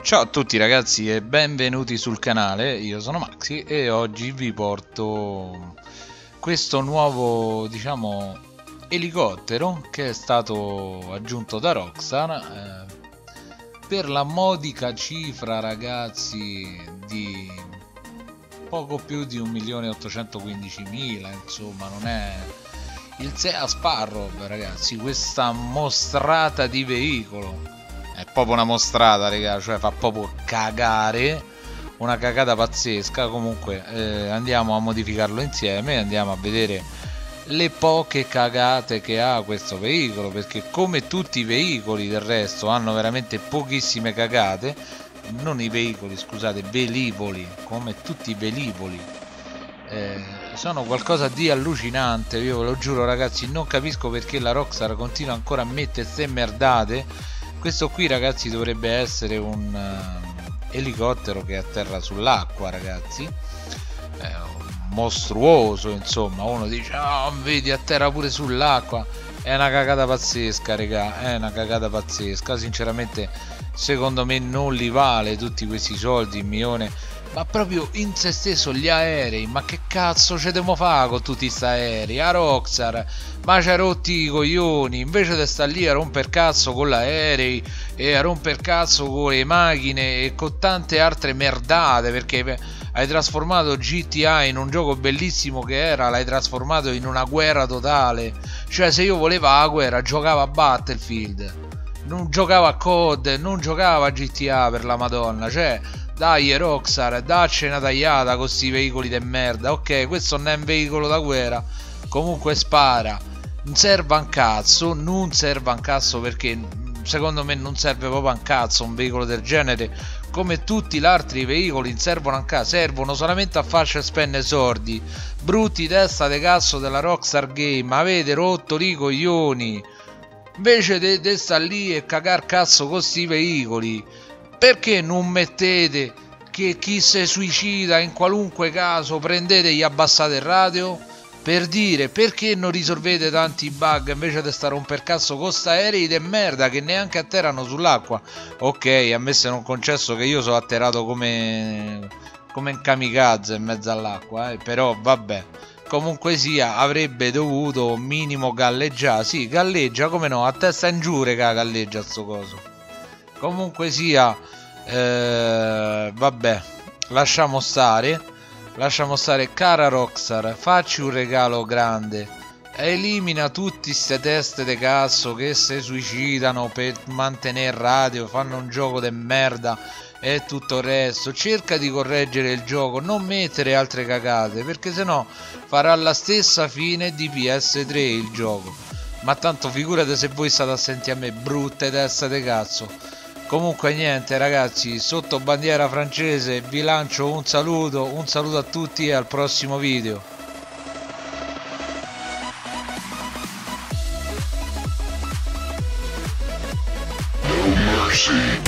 Ciao a tutti ragazzi e benvenuti sul canale, io sono Maxi e oggi vi porto questo nuovo diciamo elicottero che è stato aggiunto da Rockstar eh, per la modica cifra ragazzi di poco più di 1.815.000 insomma non è il Sea Sparrow ragazzi questa mostrata di veicolo è proprio una mostrata, raga, cioè fa proprio cagare, una cagata pazzesca. Comunque eh, andiamo a modificarlo insieme, andiamo a vedere le poche cagate che ha questo veicolo, perché come tutti i veicoli del resto hanno veramente pochissime cagate, non i veicoli, scusate, velivoli, come tutti i velivoli. Eh, sono qualcosa di allucinante, io ve lo giuro ragazzi, non capisco perché la Rockstar continua ancora a mettere ste merdate questo qui ragazzi dovrebbe essere un uh, elicottero che atterra sull'acqua ragazzi. Eh, mostruoso insomma. Uno dice oh, vedi atterra pure sull'acqua. È una cagata pazzesca raga è una cagata pazzesca. Sinceramente secondo me non li vale tutti questi soldi un milione ma proprio in se stesso gli aerei ma che cazzo ce devo fare con tutti questi aerei? A Rockstar ma c'è rotti i coglioni invece di stare lì a romper cazzo con l'aerei e a romper cazzo con le macchine e con tante altre merdate perché hai trasformato GTA in un gioco bellissimo che era l'hai trasformato in una guerra totale. Cioè se io volevo la guerra giocavo a Battlefield non giocava a COD non giocava a GTA per la madonna cioè dai Rockstar, dacci una tagliata con questi veicoli de merda. Ok, questo non è un veicolo da guerra. Comunque spara. Non serve un cazzo, non serve un cazzo perché secondo me non serve proprio un cazzo un veicolo del genere. Come tutti gli altri veicoli servono a cazzo, servono solamente a farci spenne sordi. Brutti testa de cazzo della Rockstar Game, avete rotto i coglioni. Invece di stare lì e cagar cazzo con questi veicoli perché non mettete che chi si suicida in qualunque caso prendete e gli abbassate il radio? Per dire perché non risolvete tanti bug invece di stare un percazzo con sta aerei de merda che neanche atterrano sull'acqua. Ok, a me se non concesso che io sono atterrato come come un kamikaze in mezzo all'acqua, eh, però vabbè. Comunque sia, avrebbe dovuto minimo galleggiare. Sì, galleggia, come no, a testa in giù, raga, galleggia sto coso comunque sia eh, vabbè lasciamo stare lasciamo stare. Cara Rockstar facci un regalo grande. Elimina tutti ste teste de cazzo che si suicidano per mantenere radio fanno un gioco de merda e tutto il resto. Cerca di correggere il gioco non mettere altre cagate perché sennò farà la stessa fine di PS3 il gioco. Ma tanto figurate se voi state a sentire a me brutte teste de cazzo comunque niente ragazzi sotto bandiera francese vi lancio un saluto un saluto a tutti e al prossimo video. Mercy